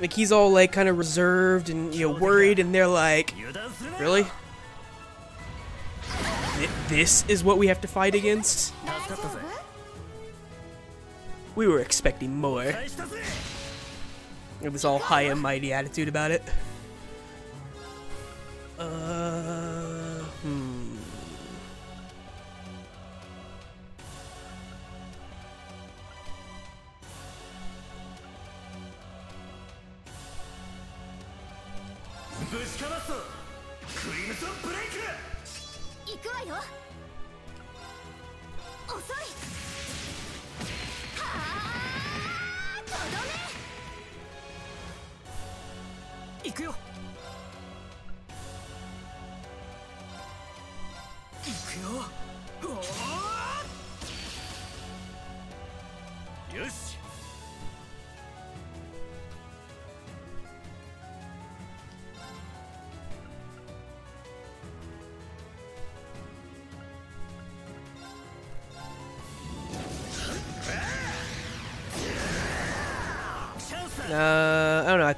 Like he's all like kind of reserved and you know worried, and they're like, really? Th this is what we have to fight against? We were expecting more. It was all high and mighty attitude about it. Uh,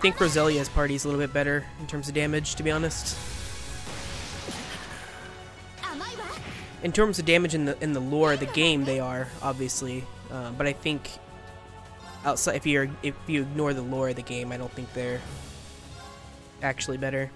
think Roselia's party is a little bit better in terms of damage, to be honest. In terms of damage in the in the lore of the game, they are obviously, uh, but I think outside if you if you ignore the lore of the game, I don't think they're actually better.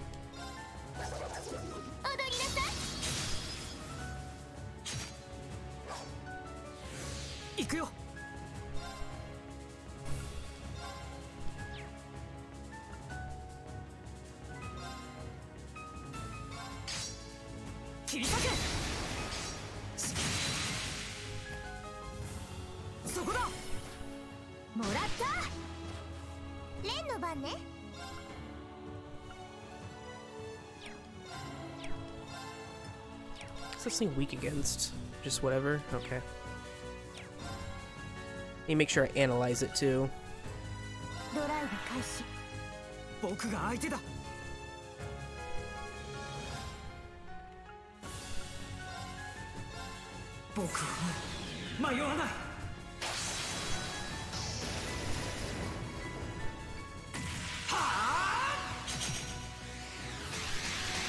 もらったレンの番ね Is this thing weak against? Just whatever? Okay. Let me make sure I analyze it too.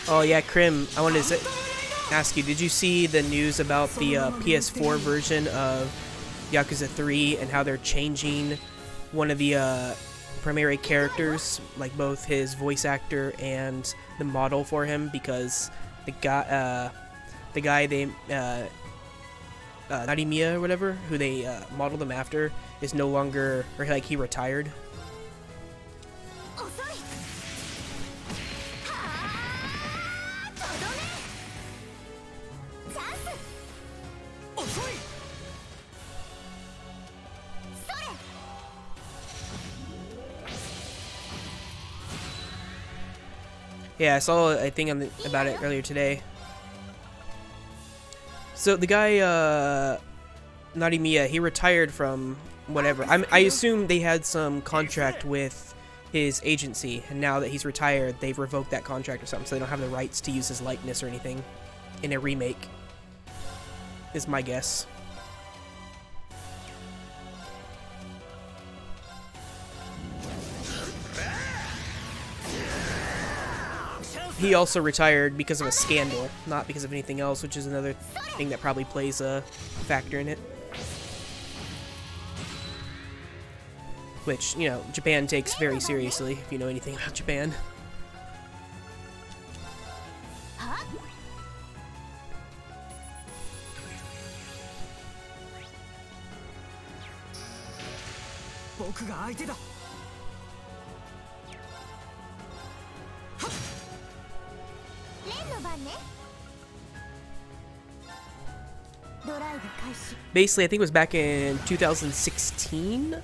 Oh yeah, Krim, I wanted to ask you, did you see the news about the uh, PS4 version of Yakuza 3 and how they're changing one of the uh, primary characters, like both his voice actor and the model for him, because the guy, uh, the guy they, uh, uh, Narimiya or whatever, who they uh, modeled him after, is no longer, or like he retired. Yeah, I saw a thing about it earlier today. So the guy, uh, Narimiya, he retired from whatever. I'm, I assume they had some contract with his agency, and now that he's retired, they've revoked that contract or something, so they don't have the rights to use his likeness or anything in a remake. Is my guess. He also retired because of a scandal, not because of anything else, which is another thing that probably plays a factor in it. Which, you know, Japan takes very seriously, if you know anything about Japan. Basically, I think it was back in 2016.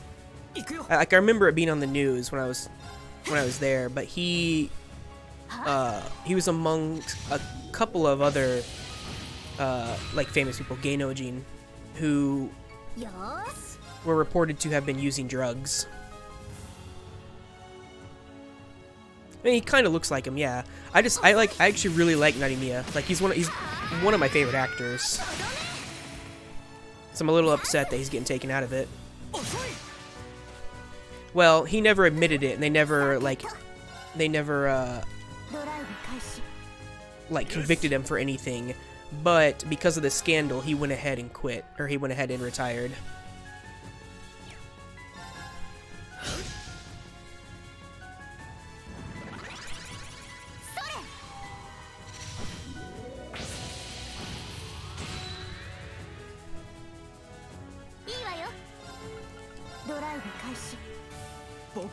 I, like I remember it being on the news when I was when I was there, but he uh, he was among a couple of other uh, like famous people, Gainojin, who were reported to have been using drugs. I mean, he kind of looks like him, yeah. I just, I like, I actually really like Narimiya. Like, he's one of, he's one of my favorite actors. So I'm a little upset that he's getting taken out of it. Well, he never admitted it, and they never, like, they never, uh, like, convicted him for anything. But because of the scandal, he went ahead and quit, or he went ahead and retired.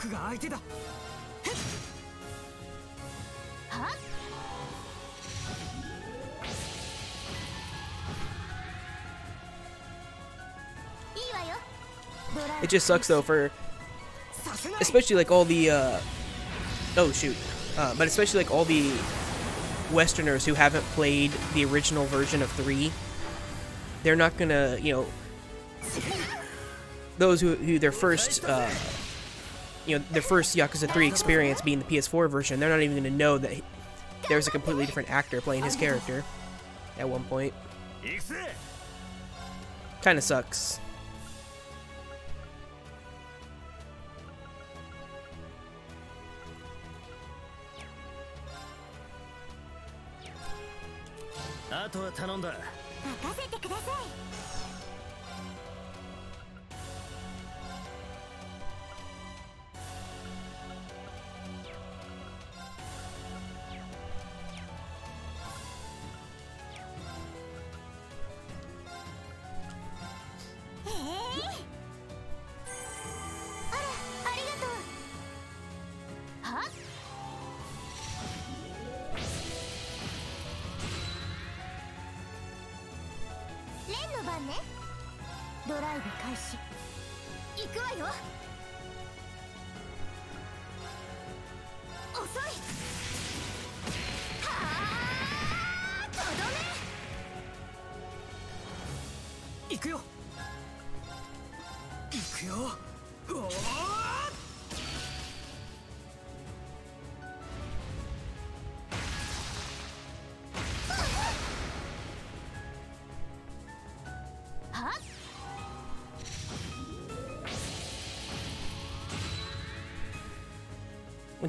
僕が相手だはいいわよドライブ It just sucks though for させない especially like all the uh oh shoot uh, but especially like all the westerners who haven't played the original version of 3 they're not gonna you know those who, who their first uh you know, their first Yakuza 3 experience being the PS4 version, they're not even going to know that there's a completely different actor playing his character at one point. Kinda sucks.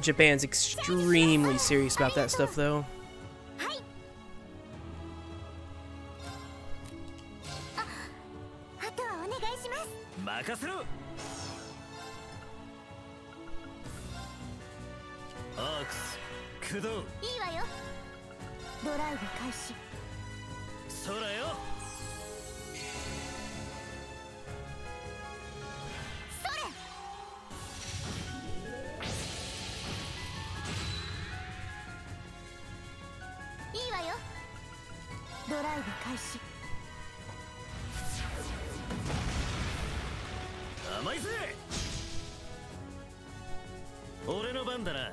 Japan's extremely serious about that stuff though 甘いぜ。俺の番だな。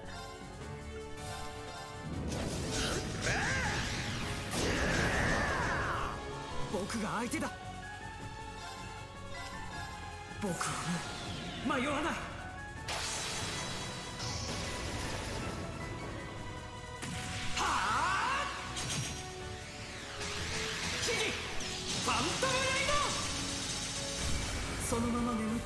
僕が相手だ。僕は迷わない。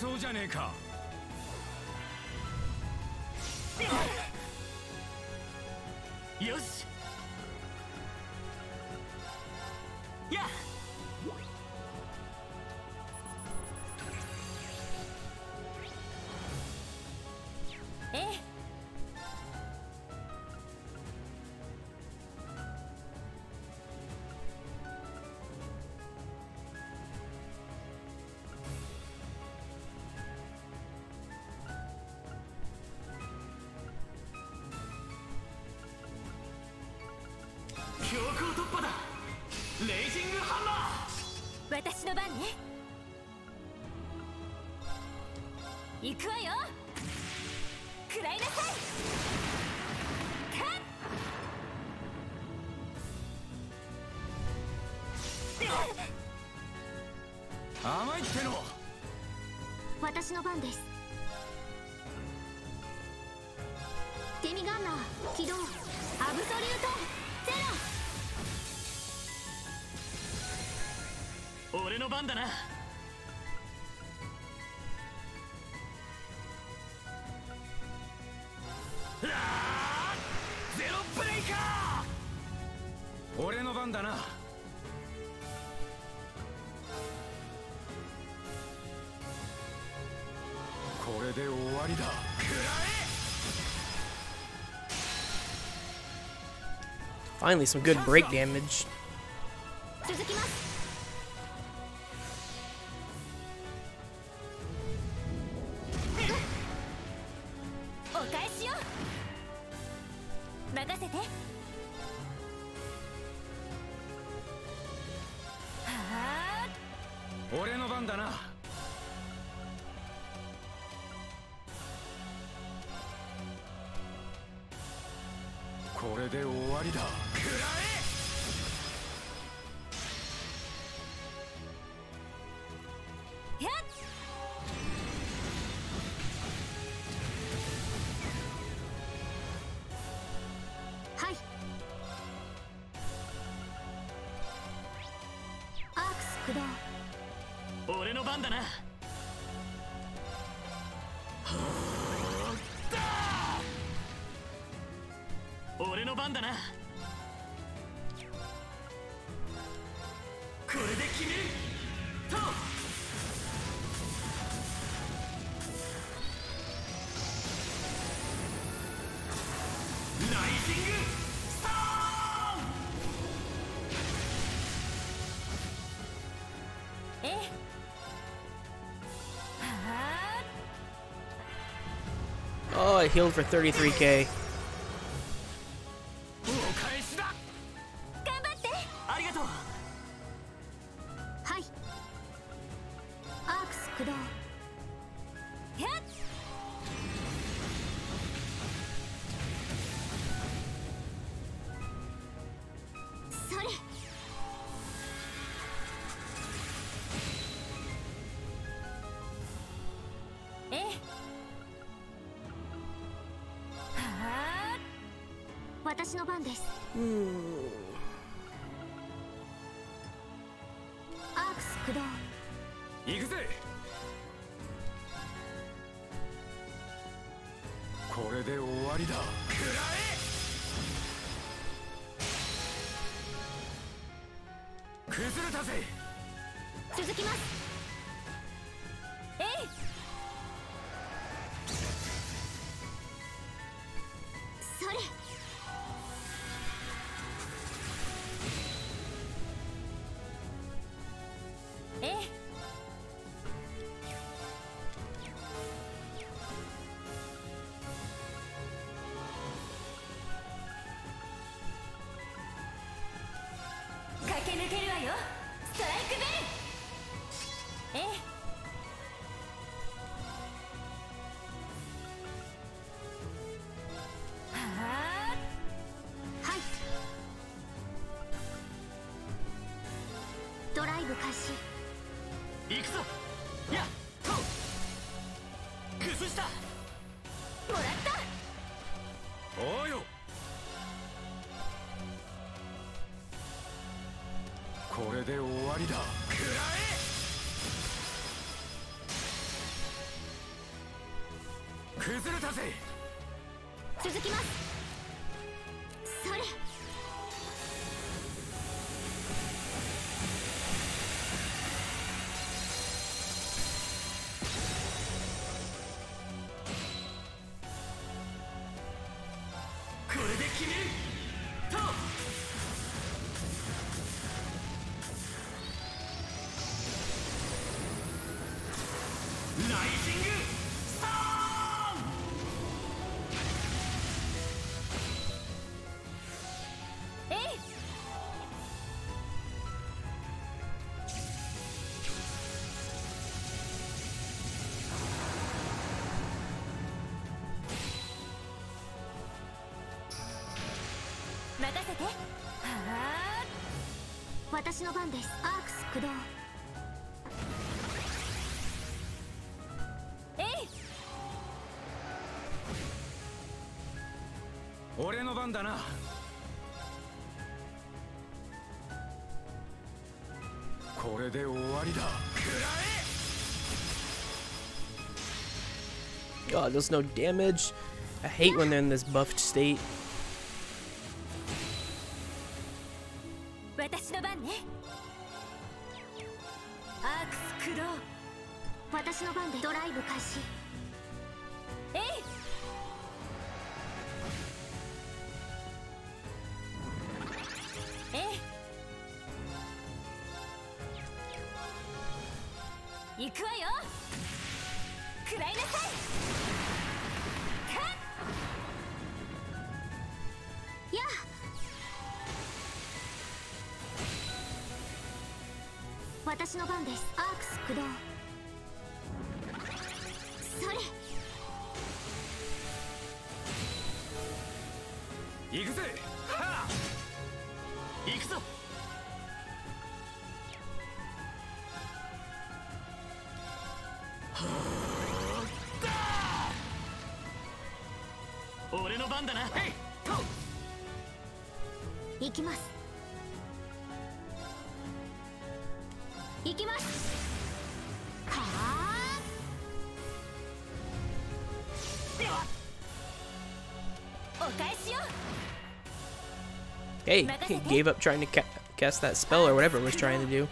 そうじゃねえか。私の番ね。行くわよ。食らいなさい。か甘いっての私の番です 番だなあーゼロブレイカ俺の番だなこれで終わりだ Finally, some good break damage. Oh, I healed for 33k. れたぜ。ドライブ開始。行くぞ。やっと崩した。もらった。おうよ。これで終わりだ。崩れたぜ。続きます私の番ですアークス駆動えい俺の番だなこれで終わりだ God, there's no damage. I hate when they're in this buffed state. 私の番です。アークス駆動。それ。行くぜ。は行くぞ。俺の番だな。行きます Hey, he gave up trying to ca- cast that spell or whatever it was trying to do.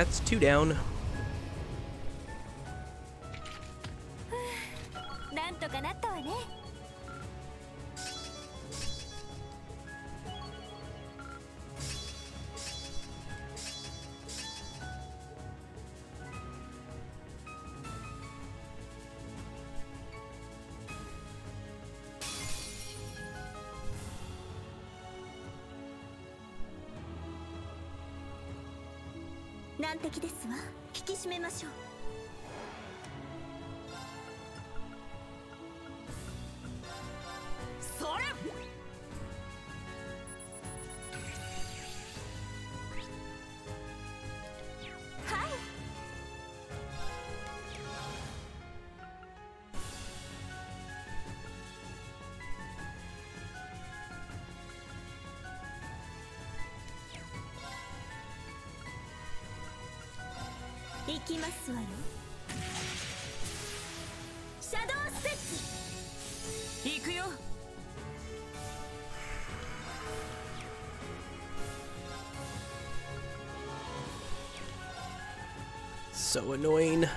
That's two down. なんとかなったわね難敵ですわ。引き締めましょう。So annoying.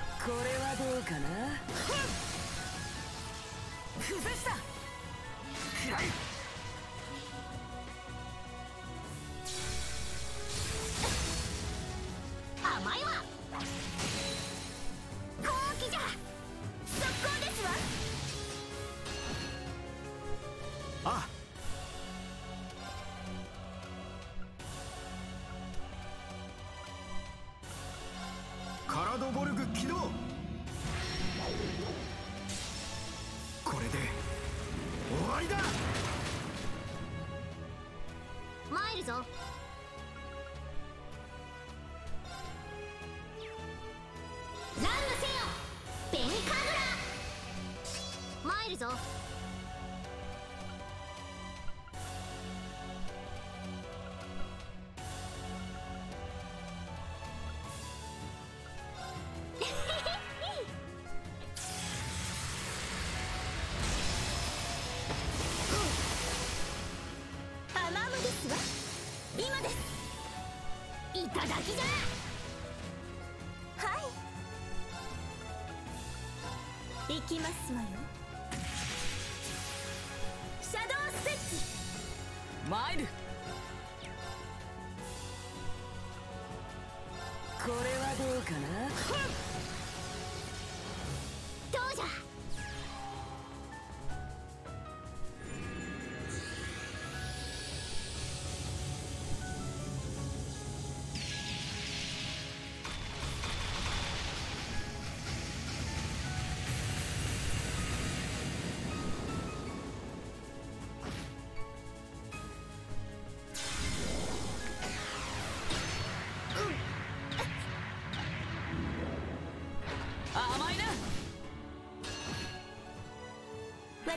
きますわよ。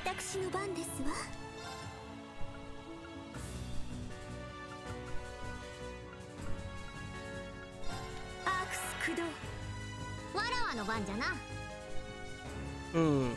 私の番ですわ。アークス駆動。わらわの番じゃな。うん。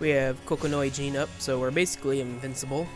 We have Kokonoi Jean up, so we're basically invincible.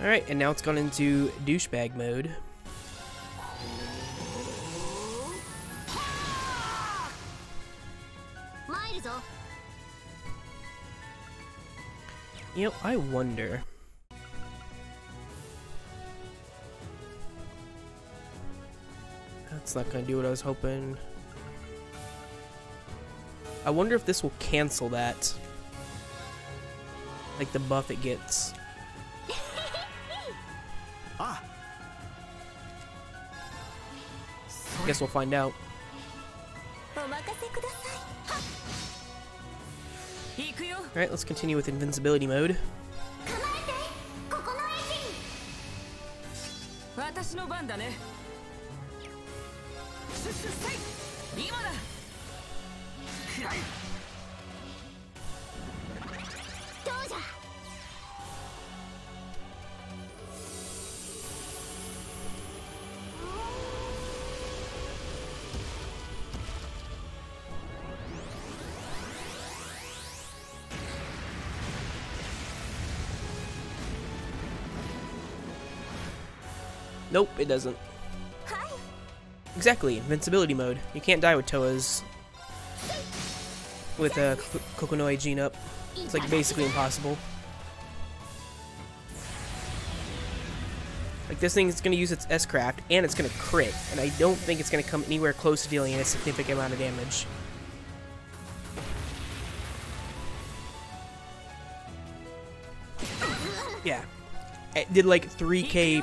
Alright, and now it's gone into douchebag mode. You know, I wonder. That's not gonna do what I was hoping. I wonder if this will cancel that. Like the buff it gets. ah. I guess we'll find out. Alright, let's continue with invincibility mode. Nope, it doesn't. Exactly, invincibility mode. You can't die with Toa's. With a uh, Kokonoi gene up. It's like basically impossible. Like this thing is going to use its S-craft and it's going to crit, and I don't think it's going to come anywhere close to dealing a significant amount of damage. Yeah. It did like 3k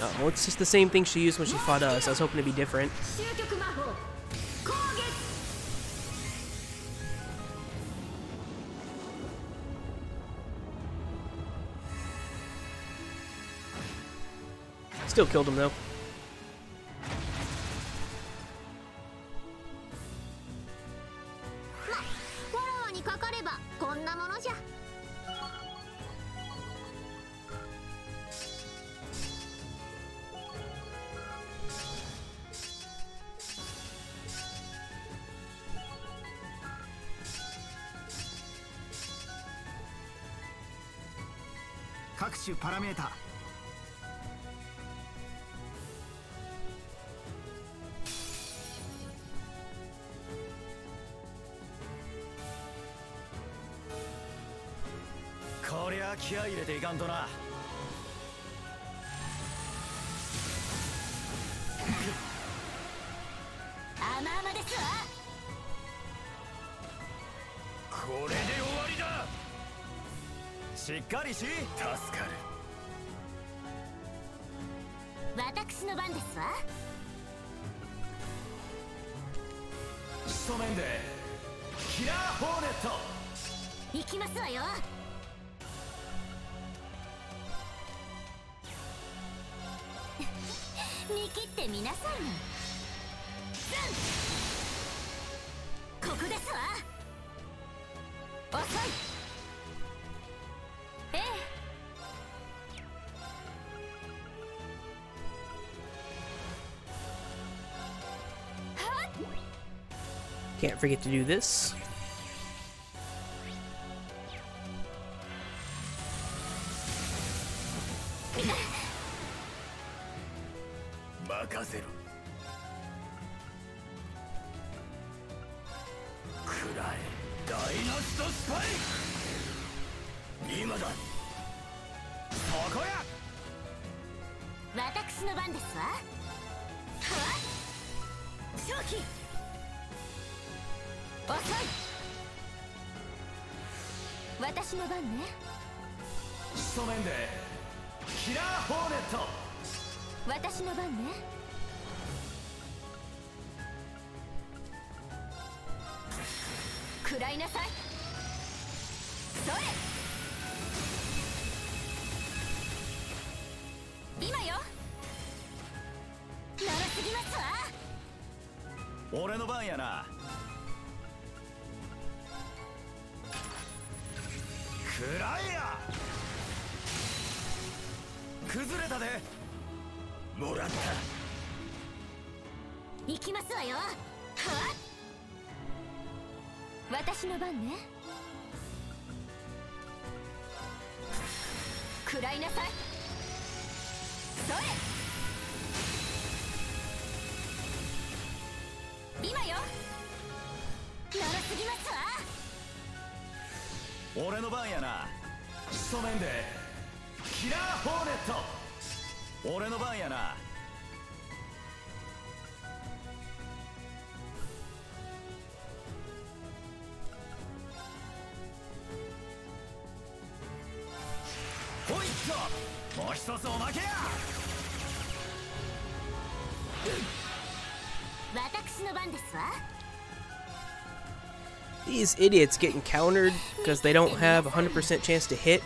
Uh oh, it's just the same thing she used when she fought us. I was hoping to be different. Still killed him though. パラメータ。こりゃ気合い入れていかんとな。甘々ですわ。これで終わりだ。しっかりし。助かる私の番ですわ仕留めんでキラーホーネット。行きますわよ。見切ってみなさいなズ Can't forget to do this. 私の番ね。食らいなさい。それ。今よ。長すぎますわ。俺の番やな。仕留めんで。キラーホーネット。俺の番やな。These idiots getting countered because they don't have a 100% chance to hit.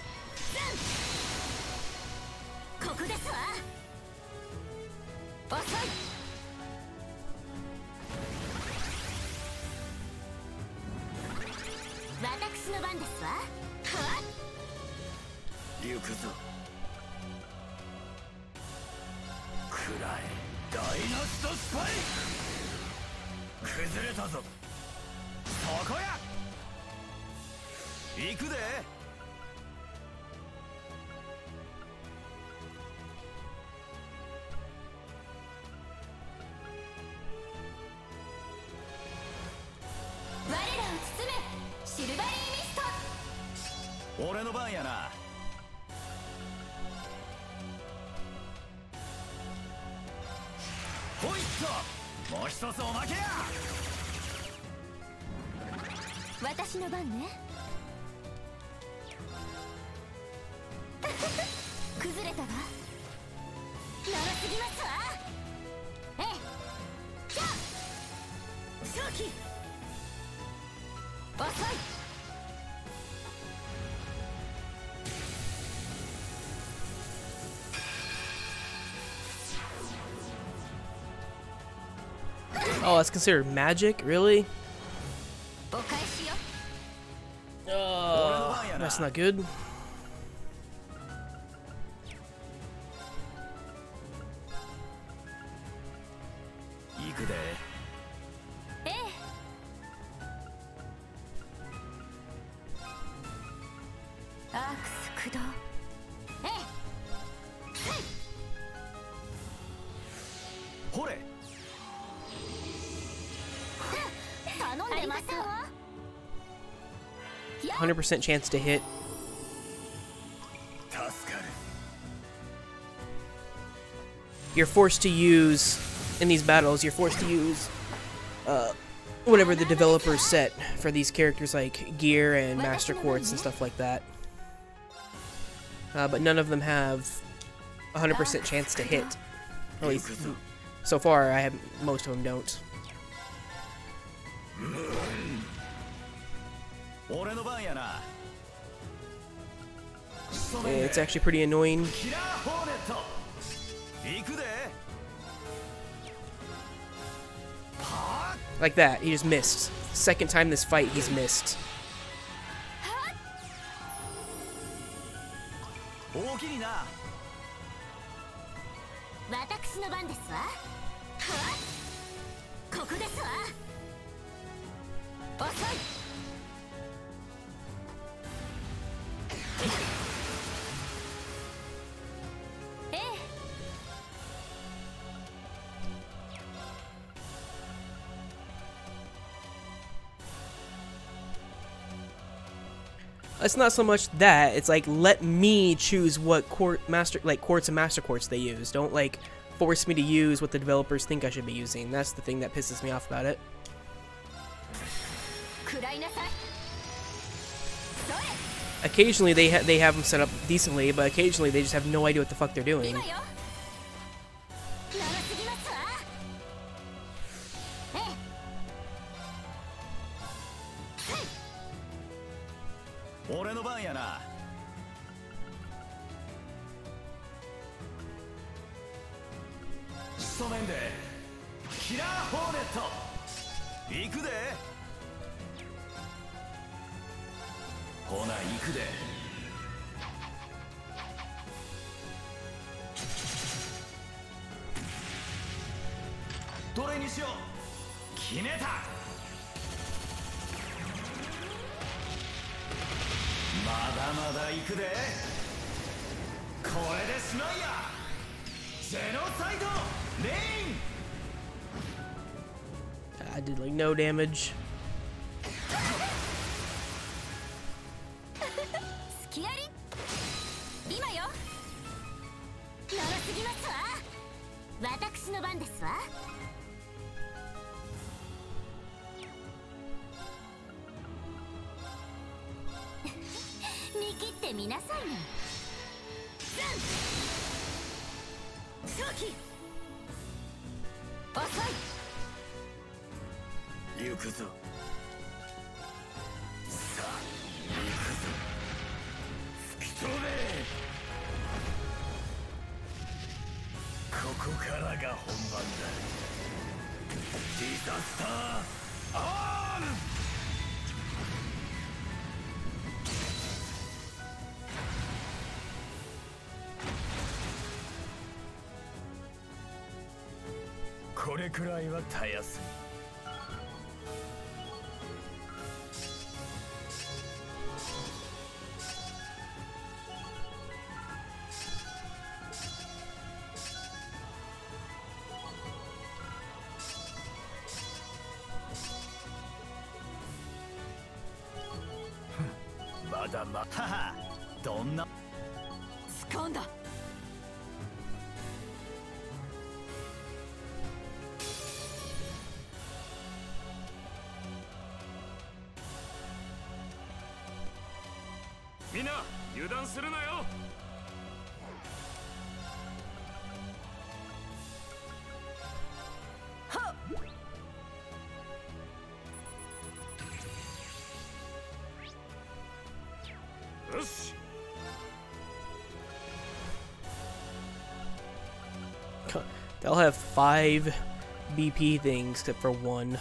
Oh, that's considered magic? Really? Oh, that's not good. 100% chance to hit. You're forced to use, in these battles, you're forced to use uh, whatever the developers set for these characters like gear and master quartz and stuff like that. Uh, but none of them have 100% chance to hit. At least so far, I have most of them don't. Yeah, it's actually pretty annoying. Like that, he just missed. Second time this fight, he's missed. It's not so much that, it's like, let me choose what court master, like, quartz and master quartz they use. Don't, like, force me to use what the developers think I should be using. That's the thing that pisses me off about it occasionally they ha they have them set up decently, but occasionally they just have no idea what the fuck they're doing. ほな行くで。どれにしよう。決めた。まだまだ行くで。これでしまいや。ゼロノサイド。レイン。I did like no damage. くらいはたやすするなよよし They'll have five BP things except for one.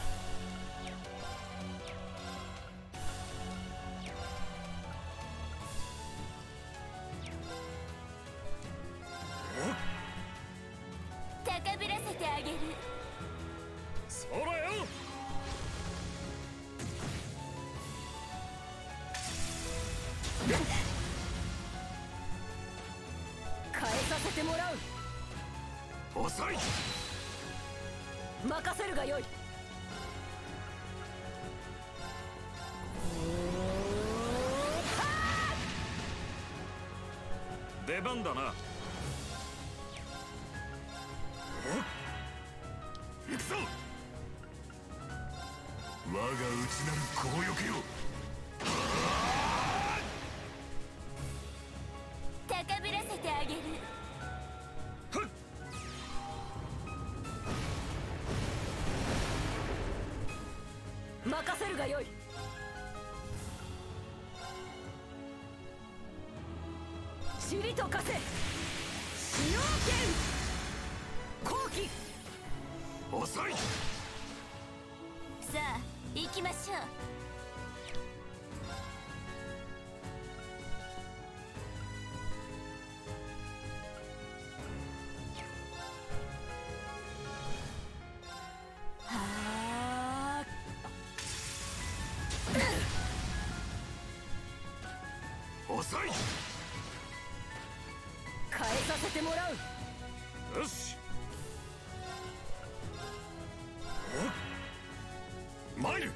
minor.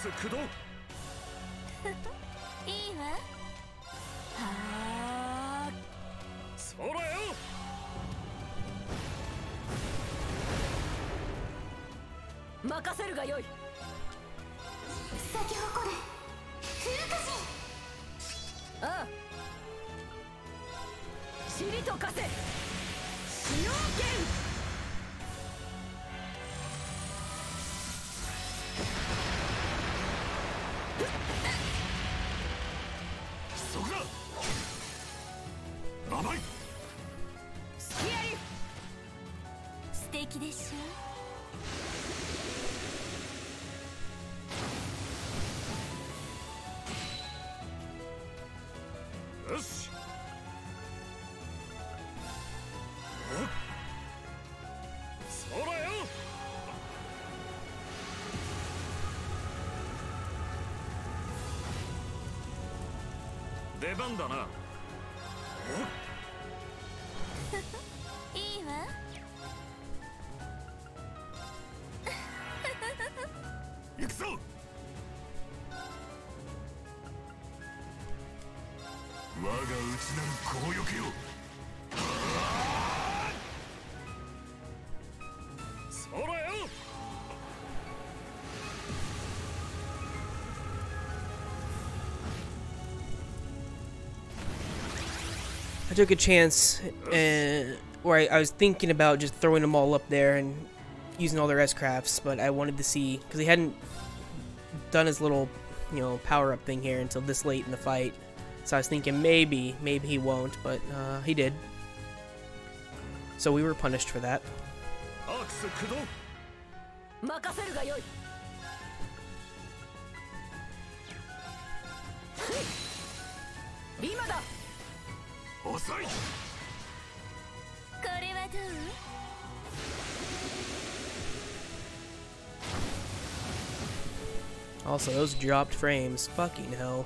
ス駆動いいわ。はそらよ。任せるがよい。出番だな。I took a chance, and where I, I was thinking about just throwing them all up there and using all their S crafts, but I wanted to see because he hadn't done his little, you know, power up thing here until this late in the fight. So I was thinking maybe, maybe he won't, but uh, he did. So we were punished for that. 遅いこれはどう Also, those dropped frames, fucking hell.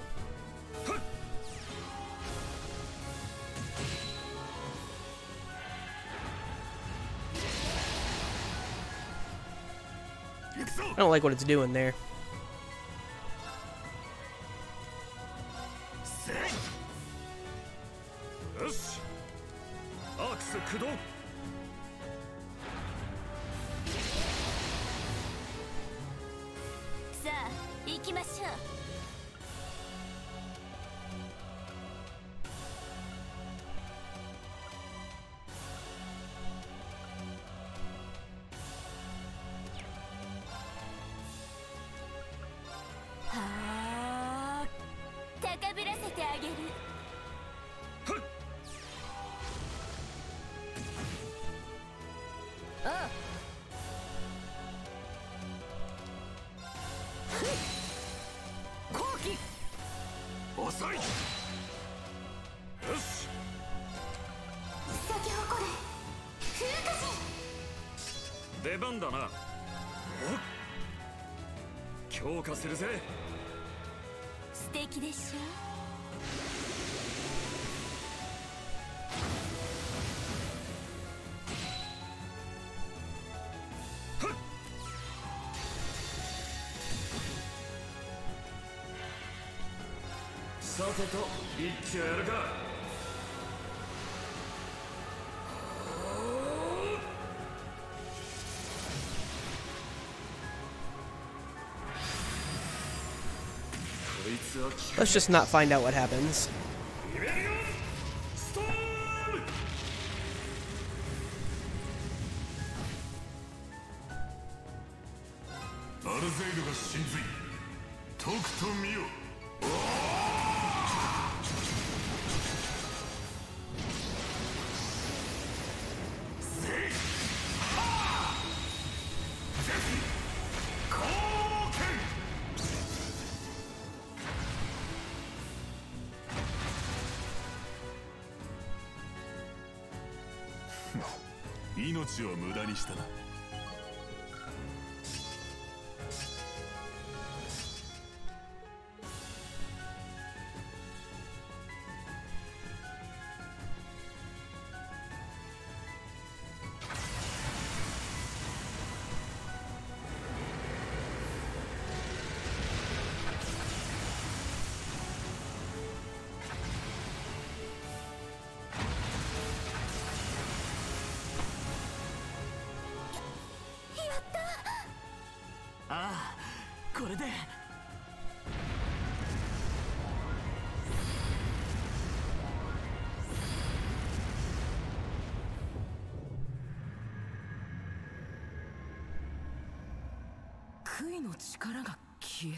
行くぞ I don't like what it's doing there. さてと一気やるかこいつは効 Let's just not find out what happens.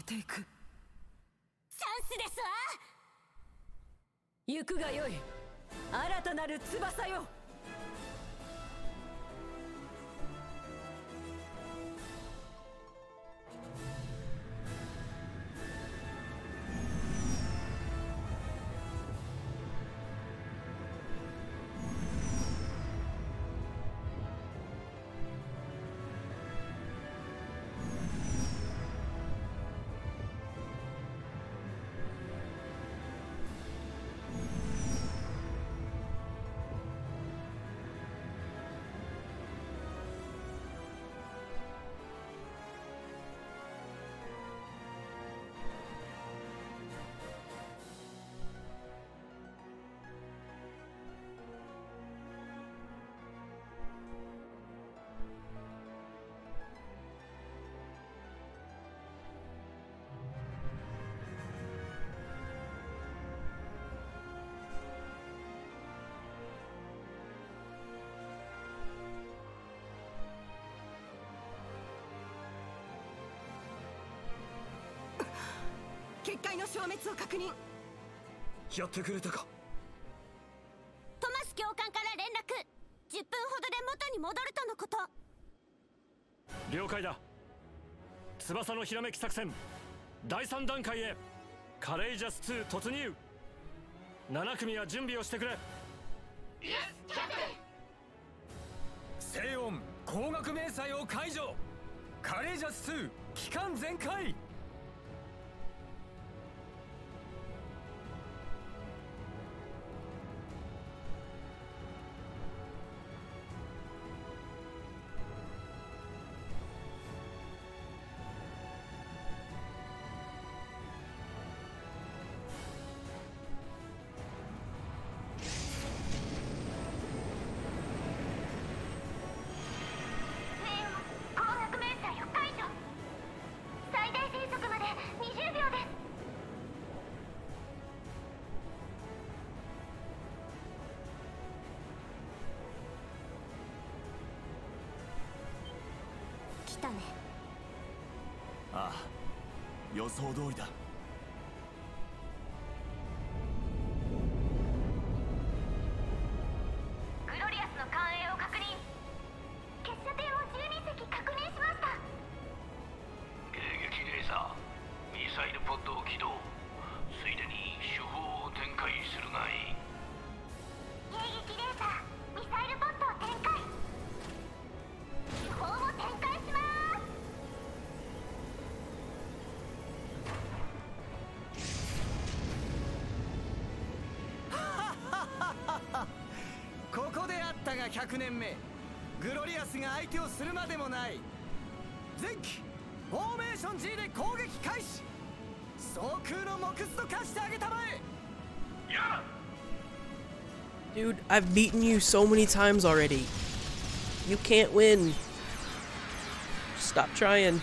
ていく。チャンスですわ。行くがよい。新たなる翼よ。結界の消滅を確認。やってくれたか。トマス教官から連絡。10分ほどで元に戻るとのこと。了解だ。翼のひらめき作戦。第3段階へ。カレイジャス2突入。7組は準備をしてくれ。静音光学迷彩を解除。カレージャス2期間全開予想通りだ。100年目グロリアスが相手をするまでもない前期フォーメーション G で攻撃開始総空の木図と化してあげたまえや Dude, I've beaten you so many times already. You can't win. Stop trying.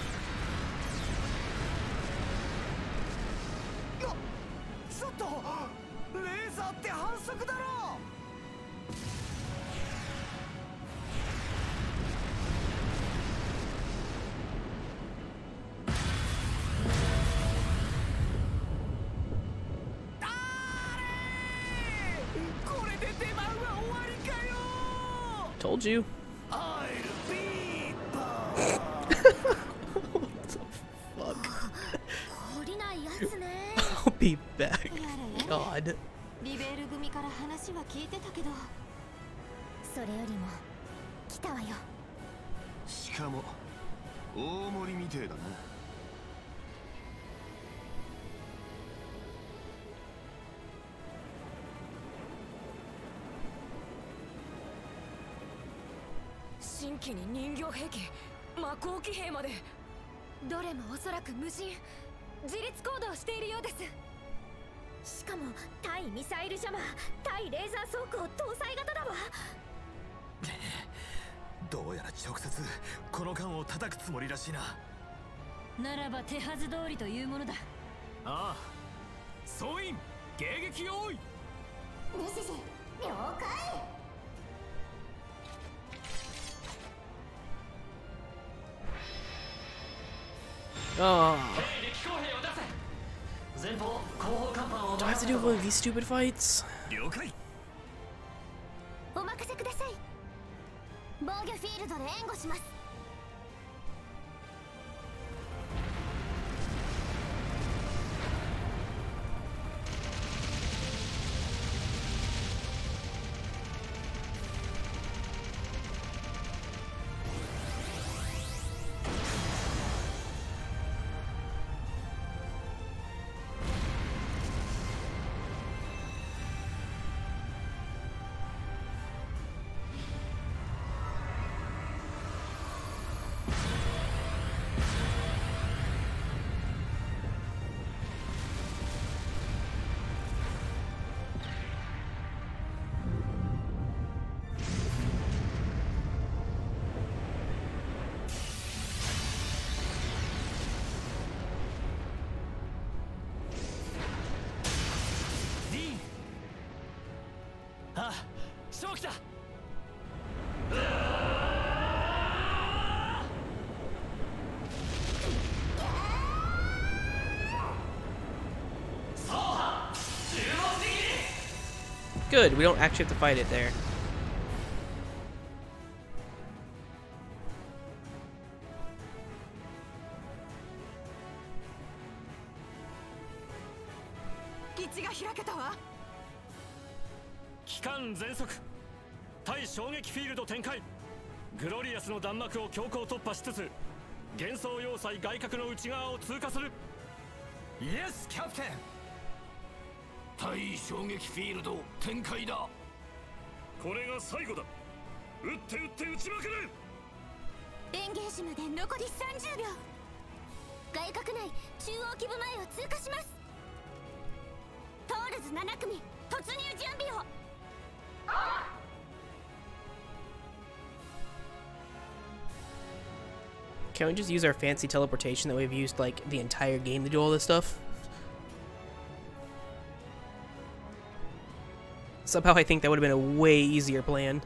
新規に人形兵器魔鋼騎兵まで。どれもおそらく無人。自立行動しているようです。しかも対ミサイルジャマー対レーザー装甲搭載型だわ。どうやら直接この缶を叩くつもりらしいな。ならば手はず通りというものだ。ああ総員迎撃用意。西陣了解 Oh. Do I have to do one of these stupid fights? Good. we don't actually have to fight it there. 全速。対衝撃フィールド展開。グロリアスの弾幕を強行突破しつつ幻想要塞外角の内側を通過する。イエスキャプテン対衝撃フィールド展開だ。これが最後だ。撃って撃って撃ちまくる。エンゲージまで残り30秒。外角内中央基部前を通過します。トールズ7組突入準備を Can't we just use our fancy teleportation that we've used like the entire game to do all this stuff? Somehow I think that would have been a way easier plan.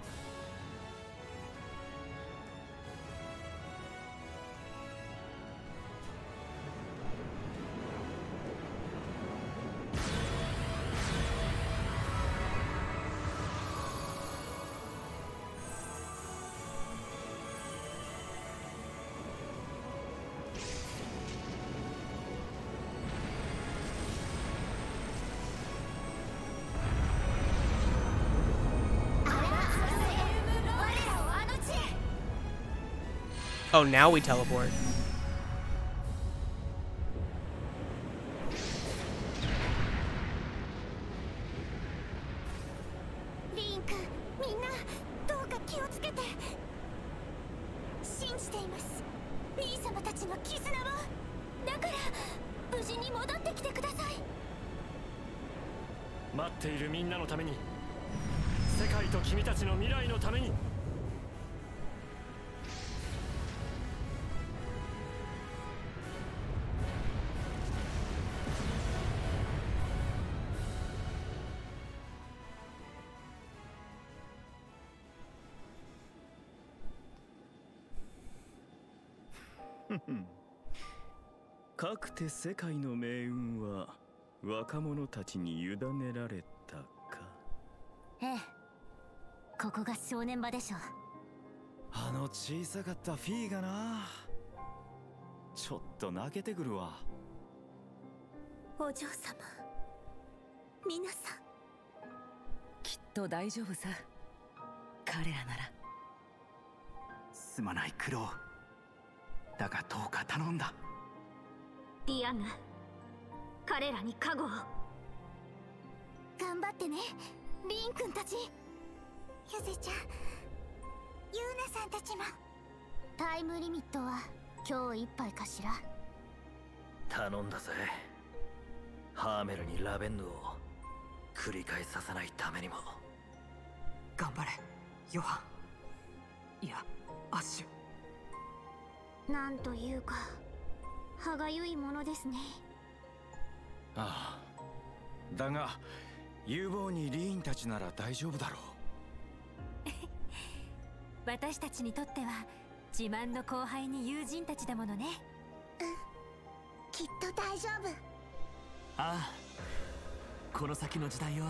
Oh, now we teleport. かくて世界の命運は若者たちに委ねられたか。ええ。ここが正念場でしょう。あの小さかったフィーがな。ちょっと泣けてくるわ。お嬢様。皆さん。きっと大丈夫さ。彼らなら。すまないクロウだがどうか頼んだ。ディアンヌ彼らに加護を。頑張ってねリーン君たち。ゆずちゃんユーナさんたちも。タイムリミットは今日いっぱいかしら。頼んだぜ。ハーメルにラベンヌを。繰り返させないためにも。頑張れヨハン。いやアッシュなんというか歯がゆいものですね。ああ。だが有望にリーンたちなら大丈夫だろ 私たちにとっては自慢の後輩に友人たちだものね。うん。きっと大丈夫。ああ。この先の時代を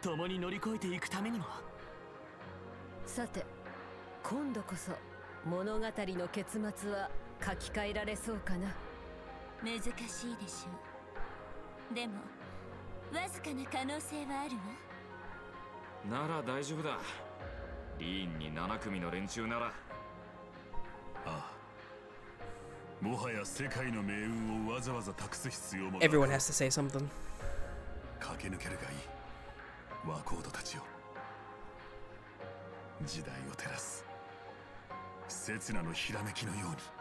共に乗り越えていくためにも。さて今度こそ物語の結末は書き換えられそうかな。難しいでしょう。でもわずかな可能性はあるわ。なら大丈夫だ。リーンに7組の連中なら。ああ。もはや世界の命運をわざわざ託す必要も Everyone has to say something. 駆け抜けるがいい。ワコードたちよ時代を照らす刹那のひらめきのように。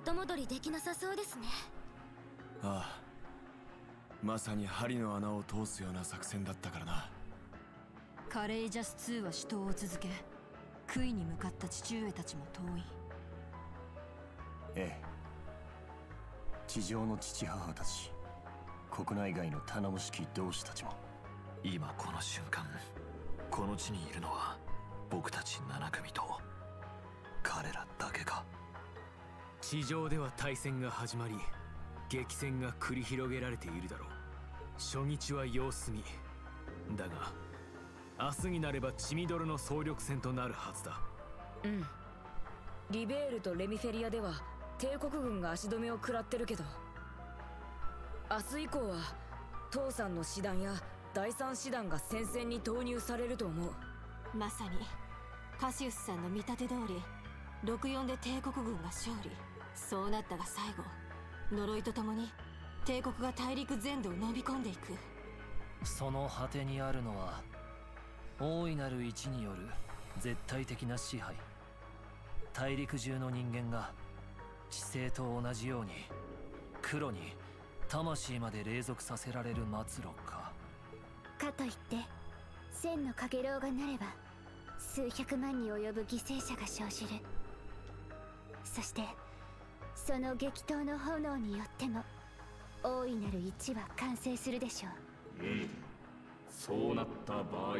後戻りできなさそうですね。ああ。まさに針の穴を通すような作戦だったからな。カレイジャス2は死闘を続け杭に向かった父上たちも遠い。ええ。地上の父母たち国内外の頼もしき同志たちも。今この瞬間この地にいるのは僕たち7組と彼らだけか地上では対戦が始まり激戦が繰り広げられているだろう。初日は様子見。だが明日になれば血みどろの総力戦となるはずだ。うん。リベールとレミフェリアでは帝国軍が足止めを食らってるけど。明日以降は父さんの師団や第三師団が戦線に投入されると思う。まさにカシウスさんの見立て通り64で帝国軍が勝利そうなったが最後呪いとともに帝国が大陸全土を飲み込んでいく。その果てにあるのは大いなる一による絶対的な支配。大陸中の人間が知性と同じように黒に魂まで隷属させられる末路か。かといって千のかげろうがなれば数百万に及ぶ犠牲者が生じる。そしてその激闘の炎によっても大いなる一は完成するでしょう。うん。そうなった場合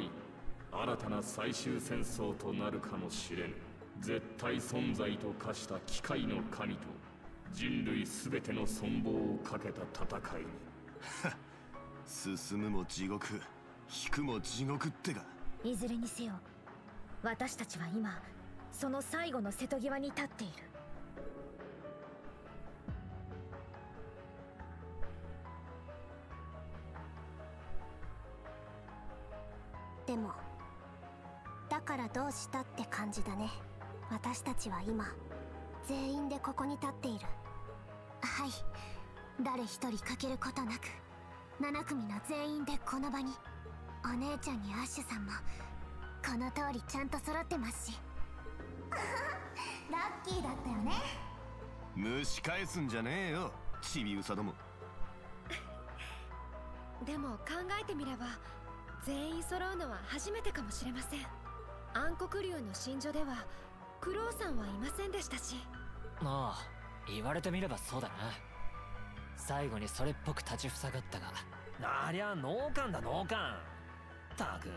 新たな最終戦争となるかもしれん。絶対存在と化した機械の神と人類全ての存亡をかけた戦いに。進むも地獄。引くも地獄。ってかいずれにせよ私たちは今その最後の瀬戸際に立っている。でもだからどうしたって感じだね。私たちは今全員でここに立っている。はい。誰一人欠けることなく7組の全員でこの場にお姉ちゃんにアッシュさんもこの通りちゃんと揃ってますし。ラッキーだったよね。蒸し返すんじゃねえよ。ちびうさども。でも考えてみれば全員揃うのは初めてかもしれません。暗黒竜の真珠ではクロウさんはいませんでしたし。ああ言われてみればそうだな。最後にそれっぽく立ちふさがったが。ありゃ脳幹だ脳幹。たく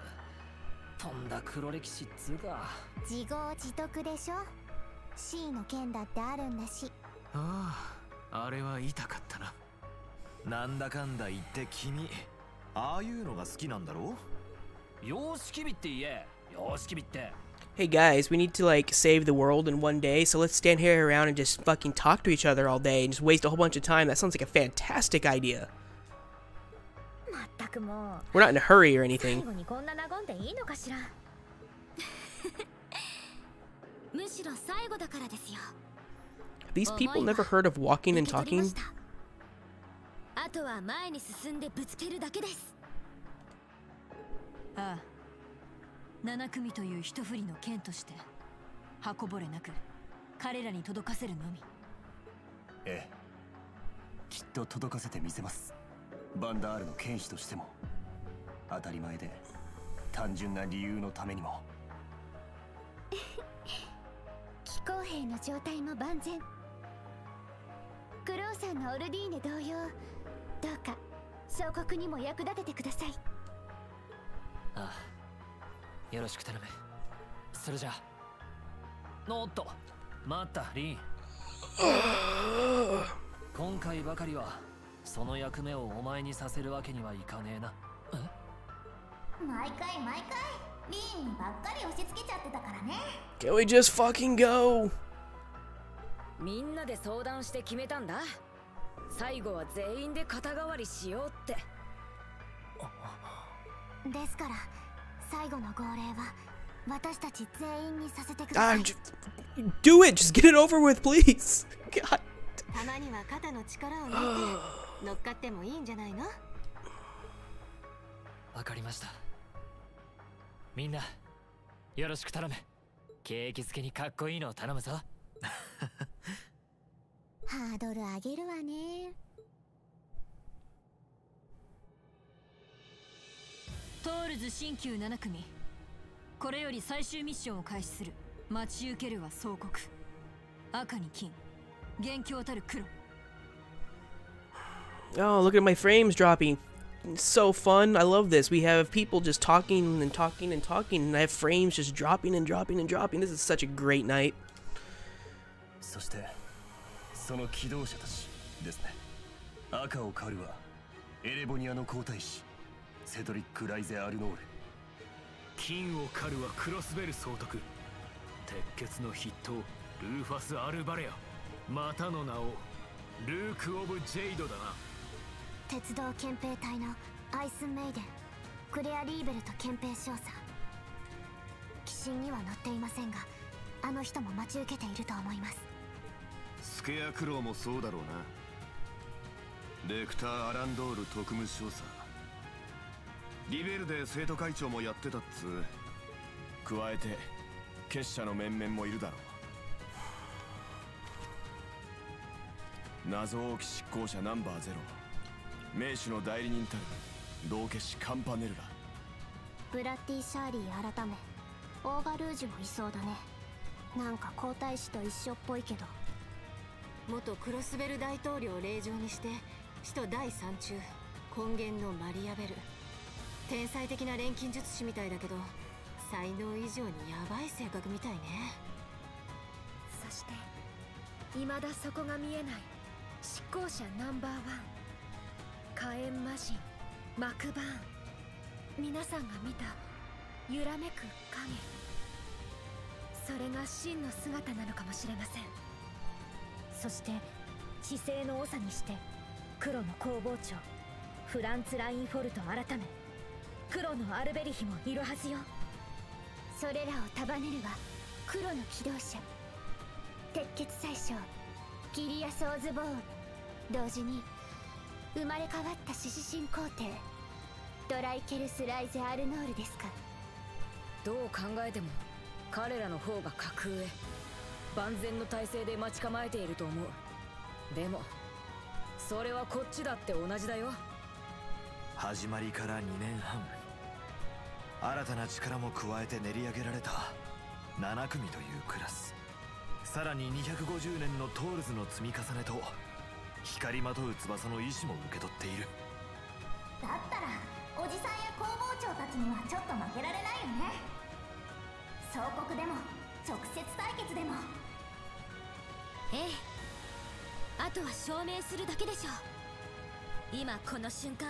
とんだ黒歴史っつうか。自業自得でしょ？C の剣だってあるんだし。あああれは痛かったな。なんだかんだ言って君 ああいうのが好きなんだろ様式美って言え様式美って Hey guys, we need to like save the world in one day, so let's stand here around and just fucking talk to each other all day and just waste a whole bunch of time. That sounds like a fantastic idea. まったくもう We're not in a hurry or anything. 最後にこんな和んでいいのかしらむしろ最後だからですよ These people never heard of walking and 受け取りま talking? とは前に進んでぶつけるだけです。ああ。七組という一振りの剣として刃こぼれなく彼らに届かせるのみ。ええ。きっと届かせてみせます。バンダールの剣士としても。当たり前で単純な理由のためにも。気候兵の状態も万全。クロウさんのオルディーネ同様どうか総国にも役立ててください。ああよろしく頼む。それじゃおっと待ったリン。今回ばかりはその役目をお前にさせるわけにはいかねえな。毎回毎回リーンにばっかり押し付けちゃってたからね。Can we just fucking go? みんなで相談して決めたんだ最後は全員で肩代わりしようってですから最後の号令は私たち全員にさせてくださ Ah, い do it! Just get it over with, please! God. たまには肩の力を抜いて乗っかってもいいんじゃないの？わかりましたみんなよろしく頼む景気づけにかっこいいのを頼むぞ ハードル上げるわねトールズ新旧7組これより最終ミッションを開始する待ち受けるは総国赤に金元凶たる黒 Oh, look at my frames dropping. so fun. I love this. We have people just talking and talking and talking, and I have frames just dropping and dropping and dropping. This is such a great night. そしてその機動者たちですね。赤を狩るはエレボニアの皇太子セドリック・ライゼ・アルノール。金を狩るはクロスベル総督。鉄血の筆頭ルーファス・アルバレア。またの名をルーク・オブ・ジェイドだな。鉄道憲兵隊のアイスメイデンクレア・リーベルと憲兵少佐。鬼神には載っていませんがあの人も待ち受けていると思いますスケアクローもそうだろうな。レクター・アランドール特務少佐。リベルで生徒会長もやってたっつう。加えて結社の面々もいるだろう。謎多き執行者ナンバーゼロ。名手の代理人たる。道化師カンパネルラブラッディ・シャーリー改め。オーガルージュもいそうだね。なんか皇太子と一緒っぽいけど。元クロスベル大統領令状にして首都第三中根源のマリアベル。天才的な錬金術師みたいだけど才能以上にヤバい性格みたいね。そして未だそこが見えない執行者ナンバーワン。火炎魔人マクバーン皆さんが見た揺らめく影。それが真の姿なのかもしれません。そして知性の長にして黒の工房長フランツ・ラインフォルト改め黒のアルベリヒもいるはずよ。それらを束ねるは黒の機動者鉄血宰相ギリアス・オズボーン同時に生まれ変わった獅子神皇帝ドライケルス・ライゼ・アルノールですか。どう考えても彼らの方が格上。万全の体制で待ち構えていると思う。でもそれはこっちだって同じだよ。始まりから2年半。新たな力も加えて練り上げられた。7組というクラス。さらに250年のトールズの積み重ねと光りまとう翼の意志も受け取っている。だったらおじさんや工房長たちにはちょっと負けられないよね。総国でも直接対決でもええ。あとは証明するだけでしょう。今この瞬間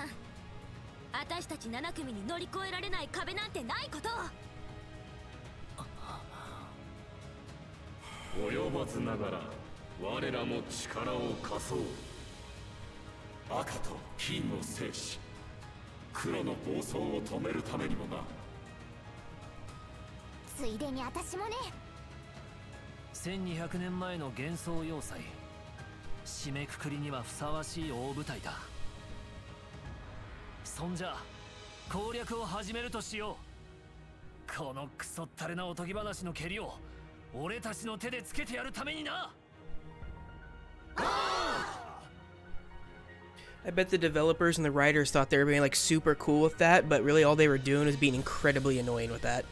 私たち7組に乗り越えられない壁なんてないことを。及ばずながら我らも力を貸そう。赤と金を制し黒の暴走を止めるためにもな。ついでに私もね1200年前の幻想要塞締めくくりにはふさわしい大舞台だそんじゃ攻略を始めるとしようこのクソったれなおとぎ話の蹴りを俺たちの手でつけてやるためにな I bet the developers and the writers thought they were being like super cool with that, but really all they were doing was being incredibly annoying with that.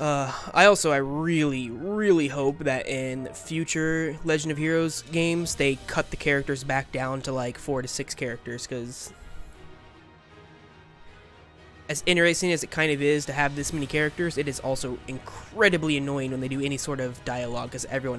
Uh, I also I really really hope that in future Legend of Heroes games they cut the characters back down to like four to six characters because as interesting as it kind of is to have this many characters, it is also incredibly annoying when they do any sort of dialogue because everyone